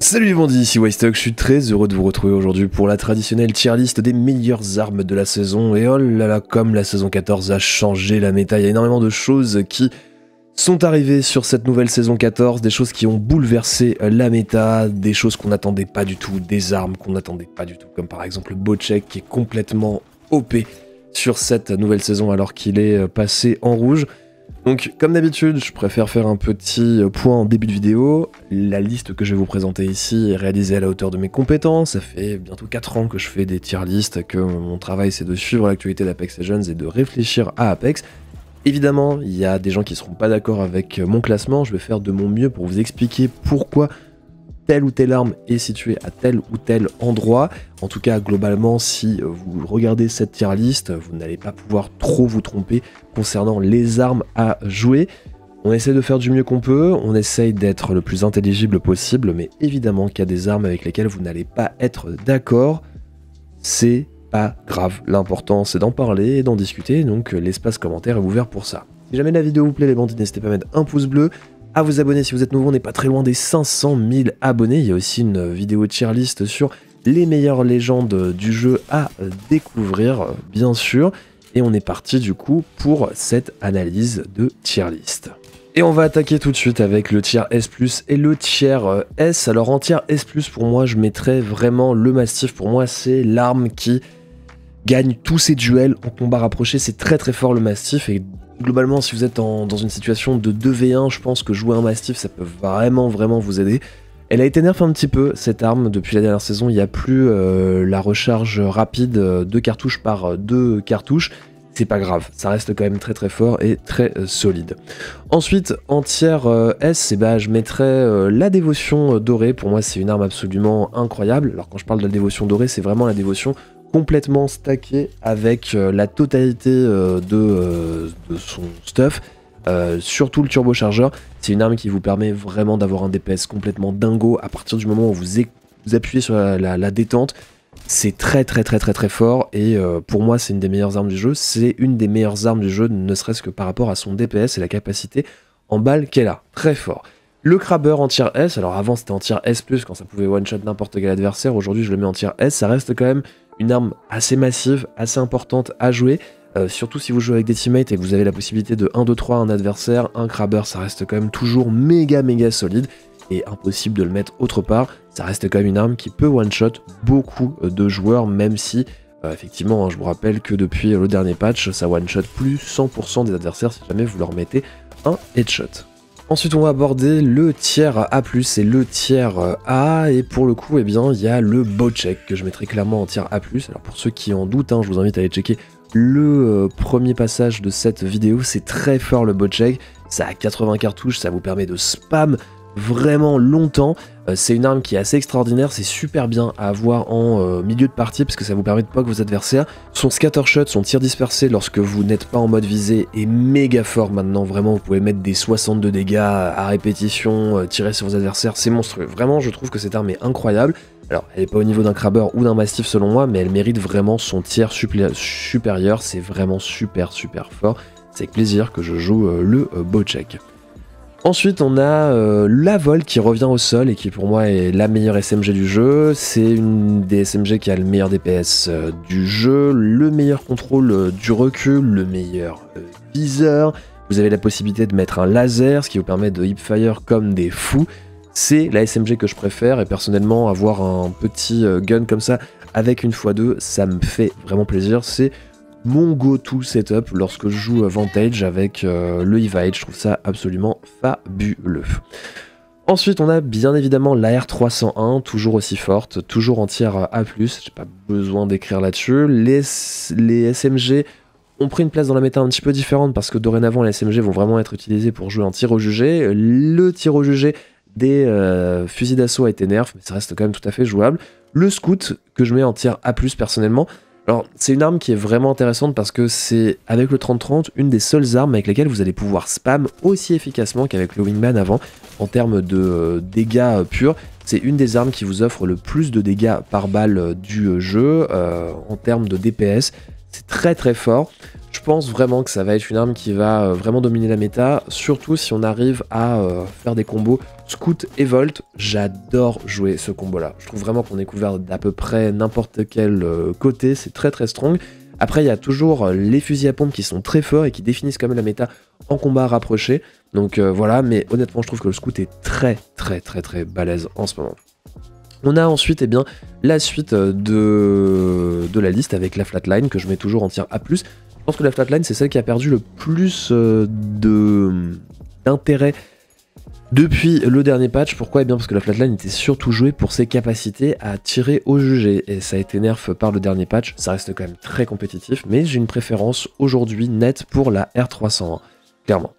Salut les bandits, ici Waystock, je suis très heureux de vous retrouver aujourd'hui pour la traditionnelle tier list des meilleures armes de la saison. Et oh là là, comme la saison 14 a changé la méta, il y a énormément de choses qui sont arrivées sur cette nouvelle saison 14, des choses qui ont bouleversé la méta, des choses qu'on n'attendait pas du tout, des armes qu'on n'attendait pas du tout, comme par exemple le Bocek qui est complètement OP sur cette nouvelle saison alors qu'il est passé en rouge. Donc comme d'habitude, je préfère faire un petit point en début de vidéo. La liste que je vais vous présenter ici est réalisée à la hauteur de mes compétences. Ça fait bientôt 4 ans que je fais des tier lists, que mon travail c'est de suivre l'actualité d'Apex Legends et de réfléchir à Apex. Évidemment, il y a des gens qui seront pas d'accord avec mon classement, je vais faire de mon mieux pour vous expliquer pourquoi telle ou telle arme est située à tel ou tel endroit. En tout cas, globalement, si vous regardez cette tier list, vous n'allez pas pouvoir trop vous tromper concernant les armes à jouer. On essaie de faire du mieux qu'on peut, on essaye d'être le plus intelligible possible, mais évidemment qu'il y a des armes avec lesquelles vous n'allez pas être d'accord. C'est pas grave. L'important, c'est d'en parler et d'en discuter, donc l'espace commentaire est ouvert pour ça. Si jamais la vidéo vous plaît, les bandits, n'hésitez pas à mettre un pouce bleu, à vous abonner si vous êtes nouveau, on n'est pas très loin des 500 000 abonnés. Il y a aussi une vidéo tier list sur les meilleures légendes du jeu à découvrir, bien sûr. Et on est parti du coup pour cette analyse de tier list. Et on va attaquer tout de suite avec le tiers S+, et le tiers S. Alors en tiers S+, pour moi, je mettrais vraiment le Mastiff. Pour moi, c'est l'arme qui gagne tous ses duels en combat rapproché. C'est très très fort le Mastiff, et globalement, si vous êtes dans une situation de 2v1, je pense que jouer un Mastiff, ça peut vraiment, vraiment vous aider. Elle a été nerf un petit peu, cette arme, depuis la dernière saison. Il n'y a plus euh, la recharge rapide, euh, de cartouches par euh, deux cartouches. C'est pas grave, ça reste quand même très très fort et très solide. Ensuite, en tiers S, eh ben, je mettrais la dévotion dorée. Pour moi, c'est une arme absolument incroyable. Alors quand je parle de la dévotion dorée, c'est vraiment la dévotion complètement stacké avec euh, la totalité euh, euh, de, son stuff. surtout le turbochargeur, c'est une arme qui vous permet vraiment d'avoir un DPS complètement dingo à partir du moment où vous, appuyez sur la, détente. C'est très très très très très fort et pour moi c'est une des meilleures armes du jeu. C'est une des meilleures armes du jeu, ne serait-ce que par rapport à son DPS et la capacité en balle qu'elle a. Très fort. Le Crabber en tier S, alors avant c'était en tier S+, quand ça pouvait one-shot n'importe quel adversaire, aujourd'hui je le mets en tier S, ça reste quand même une arme assez massive, assez importante à jouer. Euh, surtout si vous jouez avec des teammates et que vous avez la possibilité de 1-2-3 un adversaire, un crabber ça reste quand même toujours méga méga solide et impossible de le mettre autre part. Ça reste quand même une arme qui peut one-shot beaucoup de joueurs, même si euh, effectivement hein, je vous rappelle que depuis le dernier patch, ça one-shot plus 100% des adversaires si jamais vous leur mettez un headshot. Ensuite, on va aborder le tiers A+, et le tiers A, et pour le coup, eh bien, il y a le check que je mettrai clairement en tiers A+. Alors pour ceux qui en doutent, hein, je vous invite à aller checker le euh, premier passage de cette vidéo, c'est très fort le check ça a 80 cartouches, ça vous permet de spam vraiment longtemps. Euh, c'est une arme qui est assez extraordinaire, c'est super bien à avoir en euh, milieu de partie parce que ça vous permet de poke vos adversaires. Son scattershot, son tir dispersé lorsque vous n'êtes pas en mode visé est méga fort maintenant. Vraiment, vous pouvez mettre des 62 dégâts à répétition, euh, tirer sur vos adversaires, c'est monstrueux. Vraiment, je trouve que cette arme est incroyable. Alors, elle n'est pas au niveau d'un crabber ou d'un mastiff selon moi, mais elle mérite vraiment son tir supérieur. C'est vraiment super super fort. C'est avec plaisir que je joue le check. Ensuite, on a euh, la vol qui revient au sol et qui pour moi est la meilleure SMG du jeu. C'est une des SMG qui a le meilleur DPS euh, du jeu, le meilleur contrôle euh, du recul, le meilleur viseur. Vous avez la possibilité de mettre un laser, ce qui vous permet de hipfire comme des fous. C'est la SMG que je préfère et personnellement avoir un petit gun comme ça avec une x2, ça me fait vraiment plaisir. C'est mon go-to setup lorsque je joue Vantage avec euh, le Evade. Je trouve ça absolument fabuleux. Ensuite, on a bien évidemment la R301, toujours aussi forte, toujours en tiers A+, j'ai pas besoin d'écrire là-dessus. Les, les SMG ont pris une place dans la méta un petit peu différente parce que dorénavant les SMG vont vraiment être utilisés pour jouer en tir au jugé. Le tir au jugé des euh, fusils d'assaut a été nerf, mais ça reste quand même tout à fait jouable. Le scout, que je mets en tiers A+, personnellement, alors, c'est une arme qui est vraiment intéressante parce que c'est, avec le 30-30, une des seules armes avec lesquelles vous allez pouvoir spam aussi efficacement qu'avec le Wingman avant, en termes de euh, dégâts euh, purs. C'est une des armes qui vous offre le plus de dégâts par balle euh, du jeu, en termes de DPS. C'est très très fort. Je pense vraiment que ça va être une arme qui va euh, vraiment dominer la méta, surtout si on arrive à euh, faire des combos Scout et Volt. J'adore jouer ce combo-là. Je trouve vraiment qu'on est couvert d'à peu près n'importe quel euh, côté, c'est très très strong. Après, il y a toujours les fusils à pompe qui sont très forts et qui définissent quand même la méta en combat rapproché. Donc voilà, mais honnêtement, je trouve que le Scout est très très très très balèze en ce moment. On a ensuite eh bien, la suite de, de la liste avec la flatline que je mets toujours en tir A+. Pense que la flatline c'est celle qui a perdu le plus euh, d'intérêt depuis le dernier patch. Pourquoi? Eh bien parce que la flatline était surtout jouée pour ses capacités à tirer au jugé et ça a été nerf par le dernier patch. Ça reste quand même très compétitif mais j'ai une préférence aujourd'hui nette pour la R301, clairement.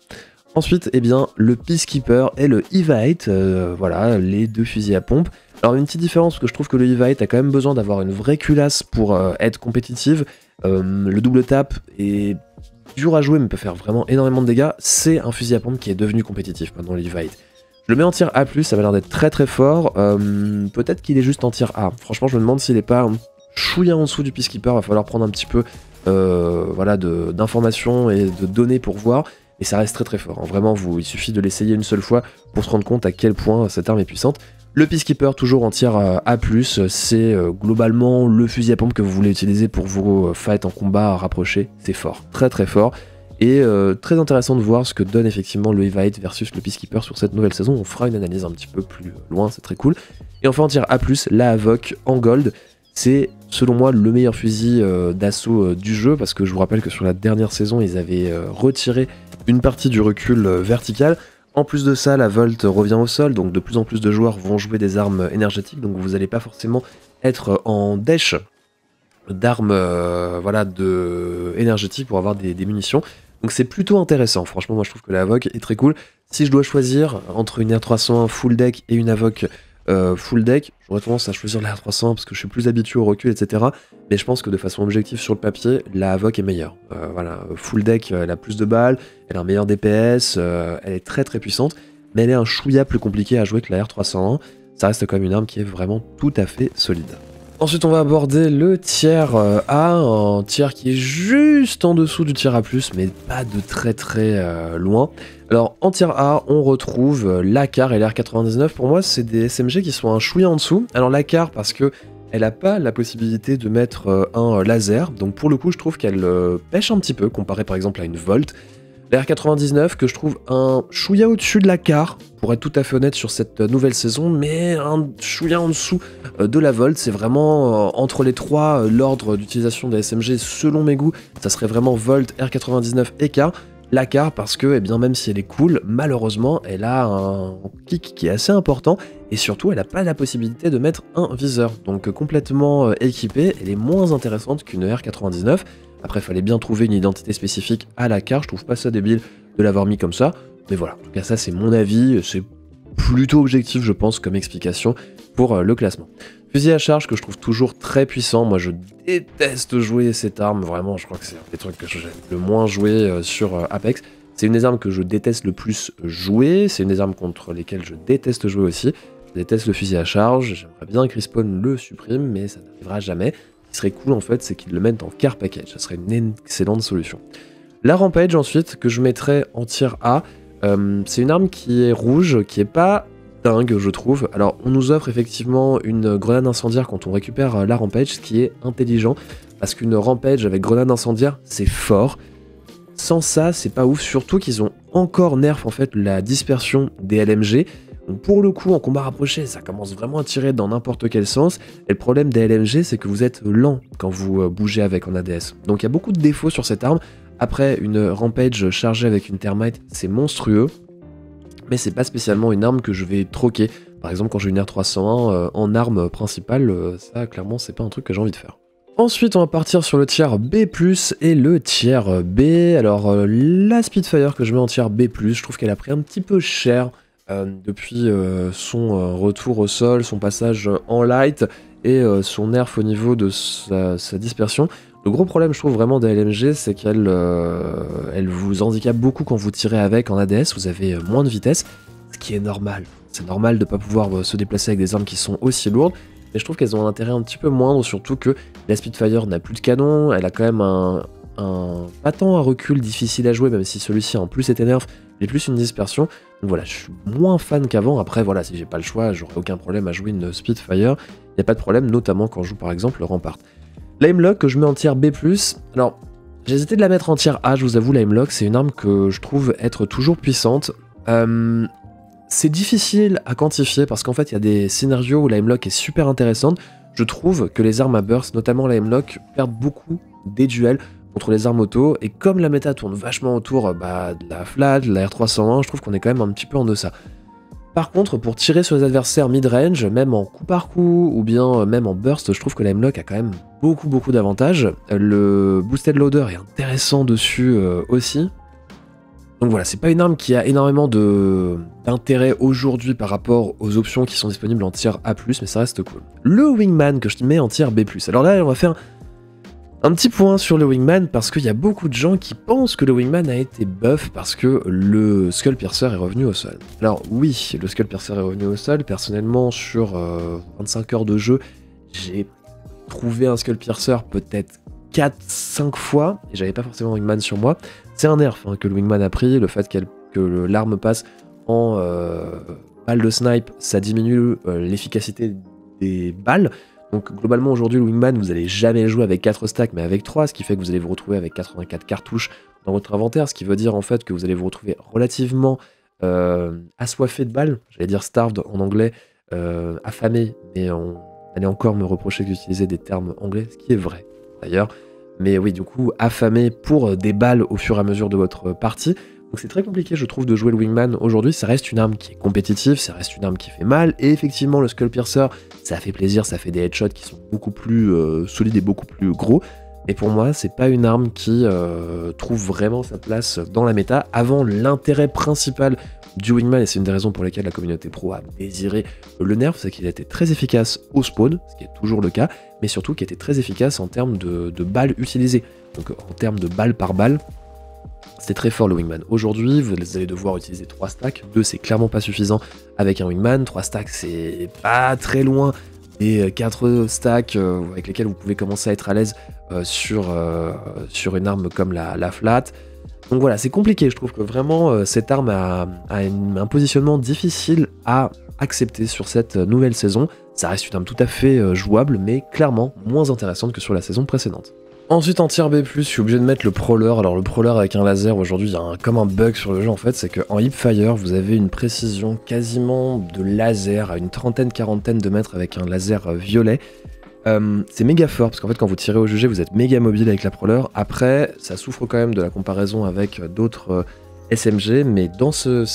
Ensuite, eh bien, le Peacekeeper et le Evite, euh, voilà, les deux fusils à pompe. Alors une petite différence, parce que je trouve que le Evite a quand même besoin d'avoir une vraie culasse pour euh, être compétitive. Euh, le double tap est dur à jouer mais peut faire vraiment énormément de dégâts. C'est un fusil à pompe qui est devenu compétitif pendant le Evite. Je le mets en tir A+, ça va l'air d'être très très fort. Euh, peut-être qu'il est juste en tir A. Franchement, je me demande s'il est pas chouïa en dessous du Peacekeeper. Va falloir prendre un petit peu voilà, d'informations et de données pour voir. Et ça reste très très fort. Hein. Vraiment, il suffit de l'essayer une seule fois pour se rendre compte à quel point cette arme est puissante. Le Peacekeeper, toujours en tir euh, A+, c'est euh, globalement le fusil à pompe que vous voulez utiliser pour vos euh, fights en combat rapproché. C'est fort, très très fort. Et très intéressant de voir ce que donne effectivement le Evite versus le Peacekeeper sur cette nouvelle saison. On fera une analyse un petit peu plus loin, c'est très cool. Et enfin en tir A+, la Avoc en gold. C'est selon moi le meilleur fusil d'assaut du jeu parce que je vous rappelle que sur la dernière saison ils avaient retiré une partie du recul vertical. En plus de ça, la Volt revient au sol, donc de plus en plus de joueurs vont jouer des armes énergétiques, donc vous n'allez pas forcément être en dash d'armes euh, de énergétiques pour avoir des, munitions. Donc c'est plutôt intéressant, franchement moi je trouve que la Avoc est très cool. Si je dois choisir entre une R301 full deck et une Avoc euh, full deck, j'aurais tendance à choisir la R301 parce que je suis plus habitué au recul, etc. Mais je pense que de façon objective sur le papier, la Avoc est meilleure. Euh, voilà, full deck, elle a plus de balles, elle a un meilleur DPS, euh, elle est très très puissante, mais elle est un chouïa plus compliqué à jouer que la R301. Ça reste quand même une arme qui est vraiment tout à fait solide. Ensuite, on va aborder le tiers A, un tiers qui est juste en dessous du tiers A+, mais pas de très très loin. Alors en tier A, on retrouve euh, l'ACAR et l'R99. Pour moi, c'est des SMG qui sont un chouïa en dessous. Alors l'ACAR parce que elle n'a pas la possibilité de mettre euh, un laser, donc pour le coup, je trouve qu'elle euh, pêche un petit peu comparé par exemple à une Volt. La R99 que je trouve un chouïa au-dessus de la car, pour être tout à fait honnête sur cette nouvelle saison, mais un chouïa en dessous de la Volt. C'est vraiment entre les trois l'ordre d'utilisation des SMG selon mes goûts. Ça serait vraiment Volt, R99 et car. La car parce que, eh bien, même si elle est cool, malheureusement, elle a un kick qui est assez important et surtout, elle n'a pas la possibilité de mettre un viseur. Donc, complètement euh, équipée, elle est moins intéressante qu'une R99. Après, il fallait bien trouver une identité spécifique à la car. Je trouve pas ça débile de l'avoir mis comme ça. Mais voilà, en tout cas, ça, c'est mon avis. C'est plutôt objectif, je pense, comme explication pour euh, le classement. Fusil à charge que je trouve toujours très puissant. Moi, je déteste jouer cette arme. Vraiment, je crois que c'est un des trucs que j'aime le moins jouer euh, sur euh, Apex. C'est une des armes que je déteste le plus jouer. C'est une des armes contre lesquelles je déteste jouer aussi. Je déteste le fusil à charge. J'aimerais bien que Respawn le supprime, mais ça n'arrivera jamais. Qui serait cool, en fait, c'est qu'ils le mettent dans car package. Ça serait une excellente solution. La Rampage, ensuite, que je mettrais en tir A. Euh, c'est une arme qui est rouge, qui est pas dingue, je trouve. Alors, on nous offre effectivement une grenade incendiaire quand on récupère euh, la rampage, ce qui est intelligent, parce qu'une rampage avec grenade incendiaire, c'est fort. Sans ça, c'est pas ouf, surtout qu'ils ont encore nerf en fait la dispersion des LMG. Pour le coup, en combat rapproché, ça commence vraiment à tirer dans n'importe quel sens. Et le problème des LMG, c'est que vous êtes lent quand vous euh, bougez avec en ADS. Donc il y a beaucoup de défauts sur cette arme. Après, une rampage chargée avec une thermite, c'est monstrueux mais c'est pas spécialement une arme que je vais troquer. Par exemple, quand j'ai une R301 euh, en arme principale, euh, ça clairement c'est pas un truc que j'ai envie de faire. Ensuite, on va partir sur le tiers B+, et le tiers B. Alors, la Spitfire que je mets en tiers B+, je trouve qu'elle a pris un petit peu cher depuis son retour au sol, son passage en light, et son nerf au niveau de sa dispersion. Le gros problème, je trouve vraiment des LMG, c'est qu'elle euh, elle vous handicape beaucoup quand vous tirez avec en ADS, vous avez euh, moins de vitesse, ce qui est normal. C'est normal de ne pas pouvoir euh, se déplacer avec des armes qui sont aussi lourdes, mais je trouve qu'elles ont un intérêt un petit peu moindre, surtout que la Spitfire n'a plus de canon, elle a quand même un, pas tant un recul difficile à jouer, même si celui-ci en plus est nerf, plus une dispersion. Donc voilà, je suis moins fan qu'avant. Après, voilà, si j'ai pas le choix, j'aurais aucun problème à jouer une Spitfire. Il n'y a pas de problème, notamment quand je joue par exemple le Rampart. La que je mets en tier B+, alors j'ai hésité de la mettre en tier A, je vous avoue, la c'est une arme que je trouve être toujours puissante. Euh, c'est difficile à quantifier parce qu'en fait, il y a des scénarios où la est super intéressante. Je trouve que les armes à burst, notamment la perdent beaucoup des duels contre les armes auto. Et comme la méta tourne vachement autour bah, de la flat, de la R301, je trouve qu'on est quand même un petit peu en deçà. Par contre, pour tirer sur les adversaires mid-range, même en coup par coup, ou bien même en burst, je trouve que la a quand même beaucoup beaucoup d'avantages. Le boosted loader est intéressant dessus euh, aussi. Donc voilà, c'est pas une arme qui a énormément d'intérêt aujourd'hui par rapport aux options qui sont disponibles en tier A+, mais ça reste cool. Le Wingman que je mets en tier B+. Alors là, on va faire un petit point sur le Wingman, parce qu'il y a beaucoup de gens qui pensent que le Wingman a été buff parce que le Skull Piercer est revenu au sol. Alors oui, le Skull Piercer est revenu au sol. Personnellement, sur 25 euh, heures de jeu, j'ai trouvé un Skull Piercer peut-être 4-5 fois, et j'avais pas forcément Wingman sur moi. C'est un nerf hein, que le Wingman a pris, le fait que l'arme passe en euh, balle de snipe, ça diminue euh, l'efficacité des balles. Donc globalement aujourd'hui le Wingman vous allez jamais jouer avec 4 stacks mais avec 3, ce qui fait que vous allez vous retrouver avec 84 cartouches dans votre inventaire, ce qui veut dire en fait que vous allez vous retrouver relativement euh, assoiffé de balles, j'allais dire starved en anglais, affamé, mais on allait encore me reprocher d'utiliser des termes anglais, ce qui est vrai d'ailleurs. Mais oui, du coup, affamé pour des balles au fur et à mesure de votre partie. Donc c'est très compliqué, je trouve, de jouer le Wingman aujourd'hui. Ça reste une arme qui est compétitive, ça reste une arme qui fait mal. Et effectivement, le Skull Piercer, ça fait plaisir, ça fait des headshots qui sont beaucoup plus euh, solides et beaucoup plus gros. Et pour moi, c'est pas une arme qui euh, trouve vraiment sa place dans la méta. Avant, l'intérêt principal du Wingman, et c'est une des raisons pour lesquelles la communauté pro a désiré le nerf, c'est qu'il été très efficace au spawn, ce qui est toujours le cas, mais surtout qu'il était très efficace en termes de, balles utilisées. Donc en termes de balles par balle, c'est très fort le Wingman. Aujourd'hui, vous allez devoir utiliser 3 stacks. 2, c'est clairement pas suffisant avec un Wingman. 3 stacks, c'est pas très loin des 4 stacks euh, avec lesquels vous pouvez commencer à être à l'aise euh, sur, euh, sur une arme comme la flat. Donc voilà, c'est compliqué. Je trouve que vraiment cette arme a, un positionnement difficile à accepter sur cette nouvelle saison. Ça reste une arme tout à fait jouable, mais clairement moins intéressante que sur la saison précédente. Ensuite en tier B+, je suis obligé de mettre le Prowler. Alors le Prowler avec un laser, aujourd'hui il y a comme un bug sur le jeu en fait, c'est qu'en Hipfire, vous avez une précision quasiment de laser à une trentaine, quarantaine de mètres avec un laser euh, violet. Euh, c'est méga fort parce qu'en fait quand vous tirez au jugé vous êtes méga mobile avec la Prowler. Après ça souffre quand même de la comparaison avec d'autres euh, SMG mais dans ce,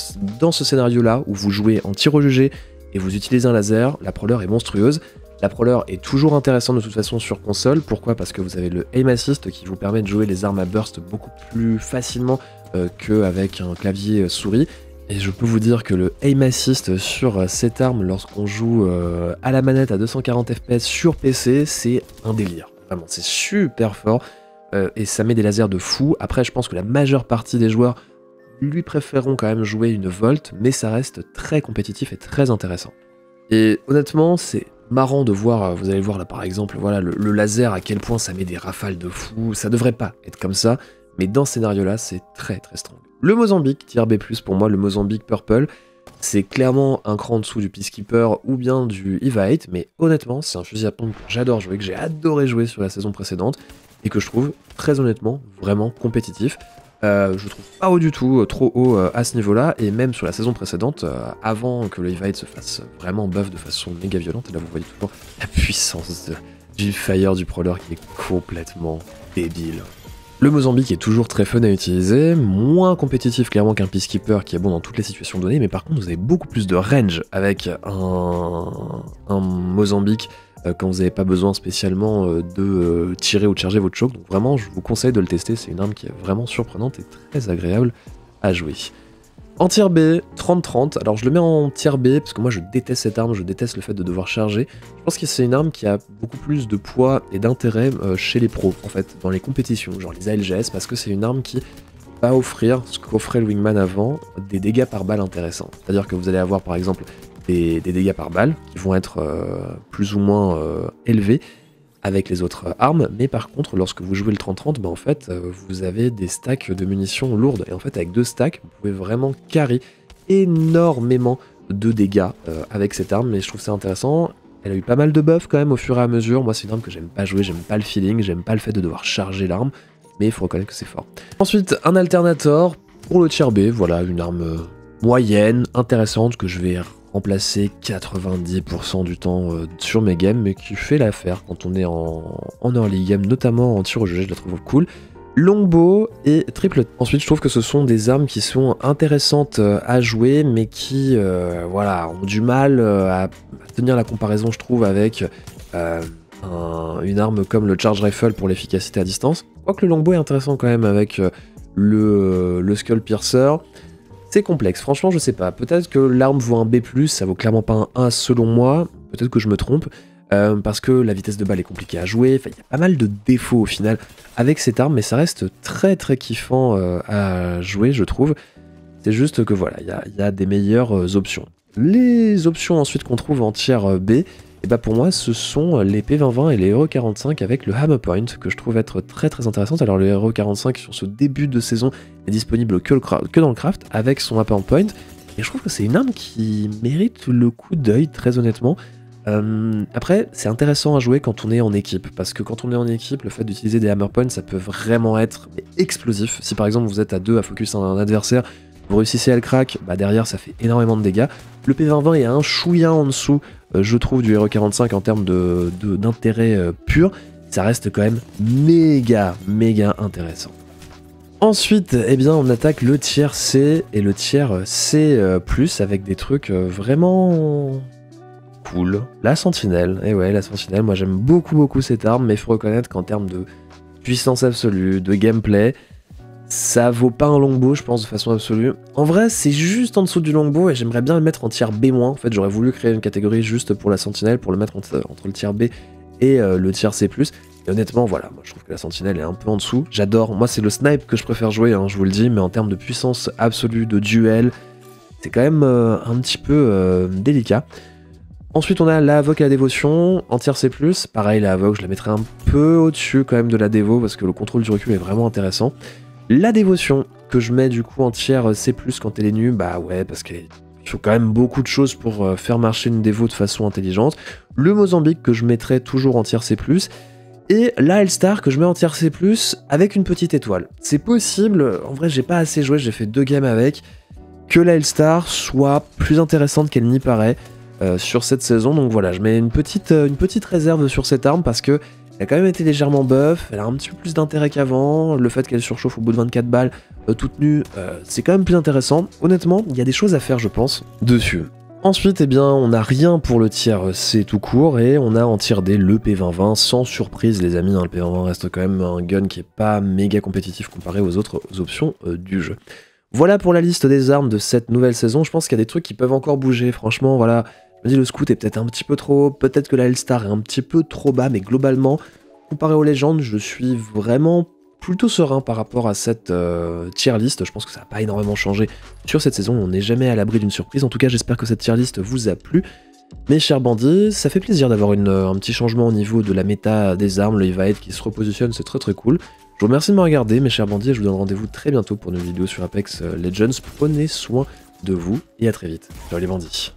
dans ce scénario là où vous jouez en tir au jugé et vous utilisez un laser, la Prowler est monstrueuse. La Prowler est toujours intéressante de toute façon sur console. Pourquoi? Parce que vous avez le Aim Assist qui vous permet de jouer les armes à burst beaucoup plus facilement euh, qu'avec un clavier euh, souris. Et je peux vous dire que le Aim Assist sur euh, cette arme, lorsqu'on joue à la manette à 240 fps sur PC, c'est un délire. Vraiment, c'est super fort. et ça met des lasers de fou. Après, je pense que la majeure partie des joueurs lui préféreront quand même jouer une Volt, mais ça reste très compétitif et très intéressant. Et honnêtement, c'est marrant de voir, euh, vous allez voir là par exemple, voilà le, laser à quel point ça met des rafales de fou, ça devrait pas être comme ça, mais dans ce scénario là c'est très très strong. Le Mozambique, tier B+, pour moi le Mozambique Purple, c'est clairement un cran en dessous du Peacekeeper ou bien du Evite, mais honnêtement c'est un fusil à pompe que j'adore jouer, que j'ai adoré jouer sur la saison précédente, et que je trouve très honnêtement vraiment compétitif. Euh, je trouve pas haut du tout, euh, trop haut euh, à ce niveau-là, et même sur la saison précédente, avant que le Evade se fasse vraiment buff de façon méga violente, et là vous voyez toujours la puissance du Fire du Prowler qui est complètement débile. Le Mozambique est toujours très fun à utiliser, moins compétitif clairement qu'un Peacekeeper qui est bon dans toutes les situations données, mais par contre vous avez beaucoup plus de range avec un, Mozambique quand vous n'avez pas besoin spécialement euh, de euh, tirer ou de charger votre choke. Donc vraiment, je vous conseille de le tester, c'est une arme qui est vraiment surprenante et très agréable à jouer. En tier B, 30-30, alors je le mets en tier B parce que moi je déteste cette arme, je déteste le fait de devoir charger. Je pense que c'est une arme qui a beaucoup plus de poids et d'intérêt chez les pros en fait, dans les compétitions, genre les ALGS, parce que c'est une arme qui va offrir ce qu'offrait le Wingman avant, des dégâts par balle intéressants. C'est-à-dire que vous allez avoir par exemple des, dégâts par balle qui vont être euh, plus ou moins euh, élevés, avec les autres armes, mais par contre, lorsque vous jouez le 30-30, bah en fait, euh, vous avez des stacks de munitions lourdes. Et en fait, avec deux stacks, vous pouvez vraiment carry énormément de dégâts euh, avec cette arme, mais je trouve ça intéressant. Elle a eu pas mal de buffs quand même au fur et à mesure. Moi, c'est une arme que j'aime pas jouer, j'aime pas le feeling, j'aime pas le fait de devoir charger l'arme, mais il faut reconnaître que c'est fort. Ensuite, un alternator pour le tier B, voilà, une arme euh, moyenne, intéressante, que je vais remplacer 90% du temps euh, sur mes games, mais qui fait l'affaire quand on est en, early game, notamment en tir au jeu, je la trouve cool. Longbow et triple. Ensuite, je trouve que ce sont des armes qui sont intéressantes euh, à jouer, mais qui, euh, voilà, ont du mal à tenir la comparaison, je trouve, avec une arme comme le charge rifle pour l'efficacité à distance. Quoique le longbow est intéressant quand même avec le skull piercer. C'est complexe, franchement je sais pas. Peut-être que l'arme vaut un B+, ça vaut clairement pas un A selon moi, peut-être que je me trompe, euh, parce que la vitesse de balle est compliquée à jouer, il y a pas mal de défauts au final avec cette arme, mais ça reste très très kiffant euh, à jouer je trouve. C'est juste que voilà, il y, a des meilleures euh, options. Les options ensuite qu'on trouve en tiers B, et bah pour moi ce sont les P2020 et les Hero 45 avec le Hammer Point que je trouve être très très intéressante. Alors le Hero 45 sur ce début de saison disponible que, dans le craft avec son Hammer Point et je trouve que c'est une arme qui mérite le coup d'œil très honnêtement. Euh, après, c'est intéressant à jouer quand on est en équipe, parce que quand on est en équipe, le fait d'utiliser des hammer points, ça peut vraiment être explosif. Si par exemple vous êtes à deux à focus un adversaire, vous réussissez à le crack, bah derrière ça fait énormément de dégâts. Le P2020 est un chouïa en dessous euh, je trouve, du Hero 45 en termes d'intérêt de, euh, pur, ça reste quand même méga, méga intéressant. Ensuite, eh bien, on attaque le tiers C et le tiers C+, avec des trucs euh, vraiment cool. La sentinelle, et eh ouais, la sentinelle, moi j'aime beaucoup beaucoup cette arme, mais il faut reconnaître qu'en termes de puissance absolue, de gameplay, ça vaut pas un longbow, je pense, de façon absolue. En vrai, c'est juste en dessous du longbow et j'aimerais bien le mettre en tiers B-. En fait, j'aurais voulu créer une catégorie juste pour la sentinelle, pour le mettre entre, le tiers B et euh, le tiers C+. Et honnêtement, voilà, moi je trouve que la sentinelle est un peu en dessous. J'adore, moi c'est le snipe que je préfère jouer, hein, je vous le dis, mais en termes de puissance absolue, de duel, c'est quand même euh, un petit peu euh, délicat. Ensuite, on a la Vogue à la dévotion en tiers C+. Pareil, la Vogue, je la mettrai un peu au-dessus quand même de la dévo parce que le contrôle du recul est vraiment intéressant. La dévotion, que je mets du coup en tiers C+, quand elle est nue, bah ouais, parce qu'il faut quand même beaucoup de choses pour euh, faire marcher une dévo de façon intelligente. Le Mozambique, que je mettrai toujours en tiers C+, et la Hellstar que je mets en tiers C+, avec une petite étoile. C'est possible, en vrai j'ai pas assez joué, j'ai fait deux games avec, que la Hellstar soit plus intéressante qu'elle n'y paraît euh, sur cette saison, donc voilà, je mets une petite, euh, une petite réserve sur cette arme parce que elle a quand même été légèrement buff, elle a un petit peu plus d'intérêt qu'avant, le fait qu'elle surchauffe au bout de 24 balles euh, toute nue, c'est quand même plus intéressant. Honnêtement, il y a des choses à faire je pense dessus. Ensuite, eh bien, on n'a rien pour le tiers C tout court et on a en tiers D le P2020 sans surprise les amis, hein, le P2020 reste quand même un gun qui est pas méga compétitif comparé aux autres options euh, du jeu. Voilà pour la liste des armes de cette nouvelle saison, je pense qu'il y a des trucs qui peuvent encore bouger, franchement, voilà, je le scout est peut-être un petit peu trop haut, peut-être que la Hellstar est un petit peu trop bas, mais globalement, comparé aux légendes, je suis vraiment plutôt serein par rapport à cette euh, tier list. Je pense que ça n'a pas énormément changé sur cette saison, on n'est jamais à l'abri d'une surprise. En tout cas, j'espère que cette tier list vous a plu. Mes chers bandits, ça fait plaisir d'avoir un petit changement au niveau de la méta des armes, le Evade qui se repositionne, c'est très très cool. Je vous remercie de me regarder, mes chers bandits, je vous donne rendez-vous très bientôt pour une vidéo sur Apex Legends. Prenez soin de vous et à très vite. Ciao les bandits.